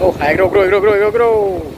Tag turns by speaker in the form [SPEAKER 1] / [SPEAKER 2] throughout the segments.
[SPEAKER 1] Oh, hai grow grow grow grow grow.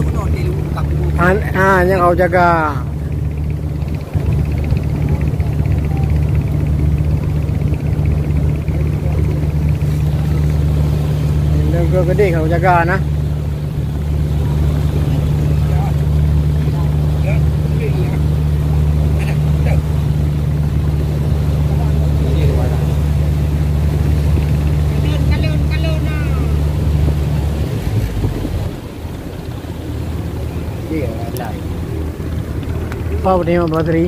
[SPEAKER 2] Penuh dia lu kampung.
[SPEAKER 1] Ah, ah, yang kau jaga. Lembaga gede kau jaga nah. Apa ni mah bateri?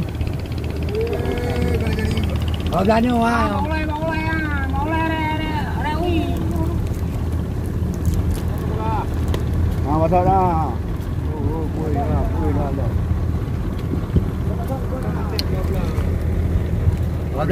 [SPEAKER 1] Oh, belanja wah.
[SPEAKER 2] Boleh Ah,
[SPEAKER 3] betul dah. Oh, kuih lah, kuih lah. dah.
[SPEAKER 2] Apa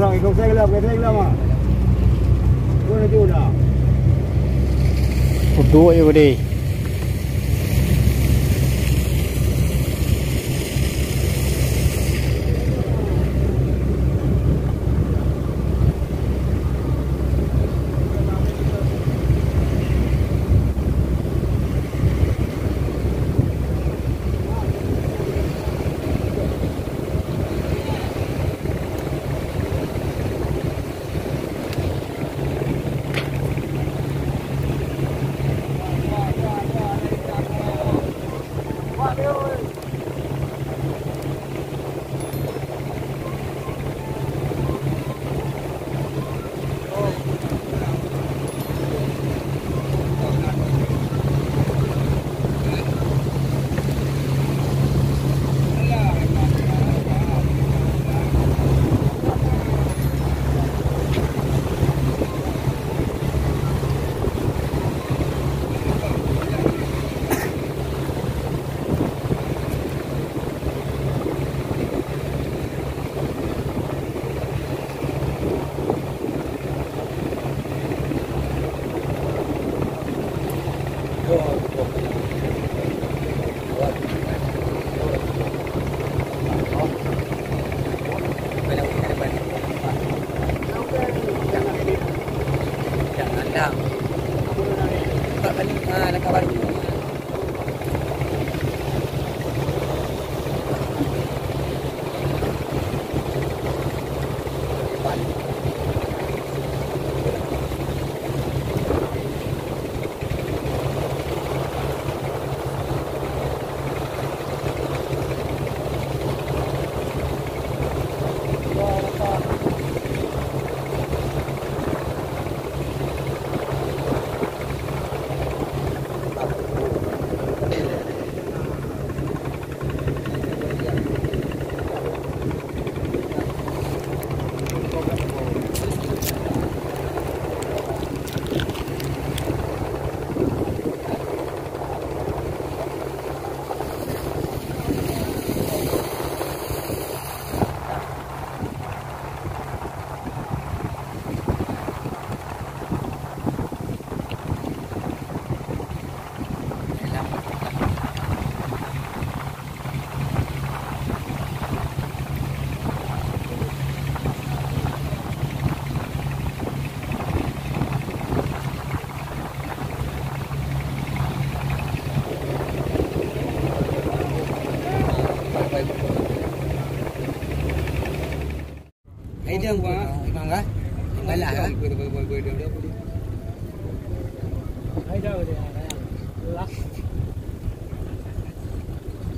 [SPEAKER 3] không ikaw sa ilam, ikaw
[SPEAKER 1] sa ilam ah.
[SPEAKER 2] Ikaw na doon ah. Udo ay wadi.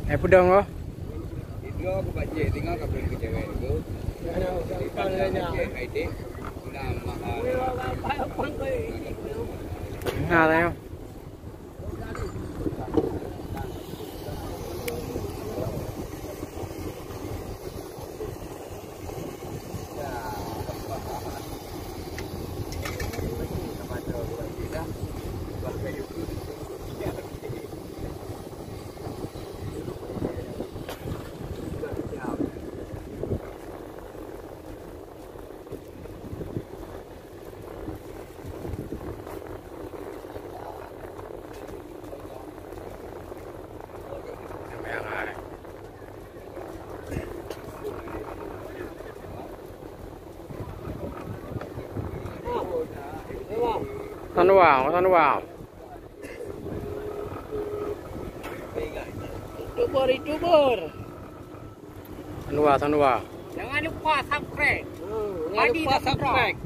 [SPEAKER 1] Eh pedang kau?
[SPEAKER 3] Itu aku buat je kat beli kecewa tu. Kalau nak ID, nak mahal.
[SPEAKER 1] Nah, tengok. Thân vào, thân vào.
[SPEAKER 2] YouTuber, YouTuber.
[SPEAKER 1] Thân vào, thân vào.
[SPEAKER 2] Jangan lupa subscribe.
[SPEAKER 1] Jangan
[SPEAKER 2] Haji
[SPEAKER 1] lupa subscribe.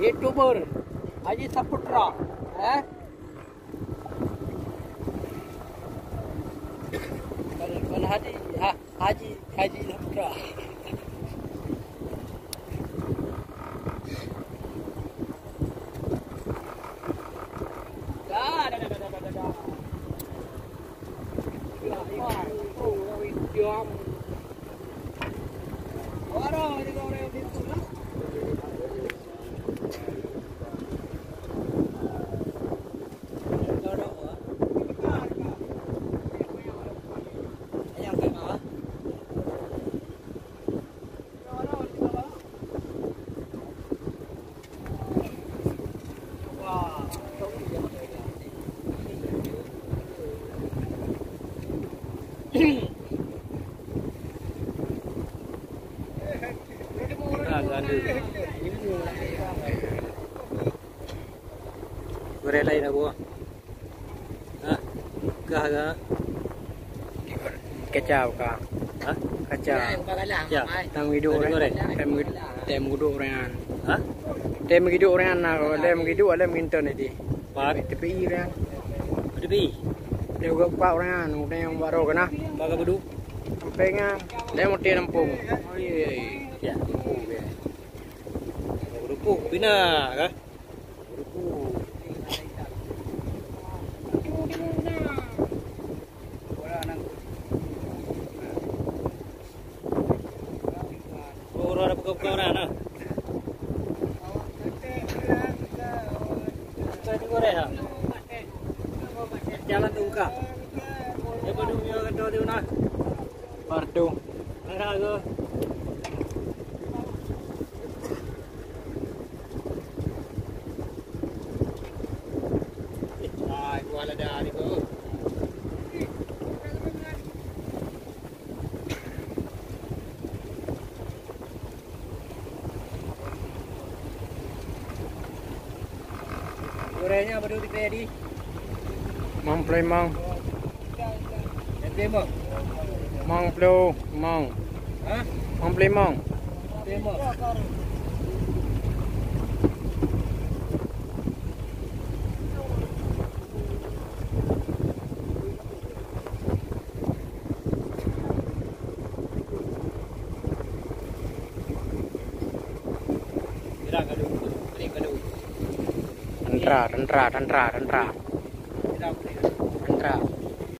[SPEAKER 2] YouTuber Haji Saputra. Eh? Kalau kalau Haji ha, Haji Haji Saputra. chưa không? Ở đâu đi đâu đây?
[SPEAKER 1] Gorilla na po. Ha? Kahaga. Kachaw ka. Ha? Kachaw. Ya, tang video ore. Tem tem gudu ore an. Ha? Tem gudu ore an na ko. Tem gudu alam ginto ni di. Par tepi ore an. Tepi. Đều gấp qua ore an, ore an baro kana. Baga budu. Sampai nga. Dem tiyan pung. Oi. Ya. Pung ya. Oh, bina ka? Oh. Puro na pagkaw na na. Pwede ko rin ha? Jalan tungka. Ibu dunia kedua dia nak. Pardu. Angkat aku.
[SPEAKER 2] Gorengnya baru di
[SPEAKER 1] Mang play mang.
[SPEAKER 2] Dia mau.
[SPEAKER 1] Mang play mang.
[SPEAKER 2] Ha?
[SPEAKER 1] Mang play mang.
[SPEAKER 2] Dia mau.
[SPEAKER 1] ราดันราดัน
[SPEAKER 2] รา
[SPEAKER 1] ดันรา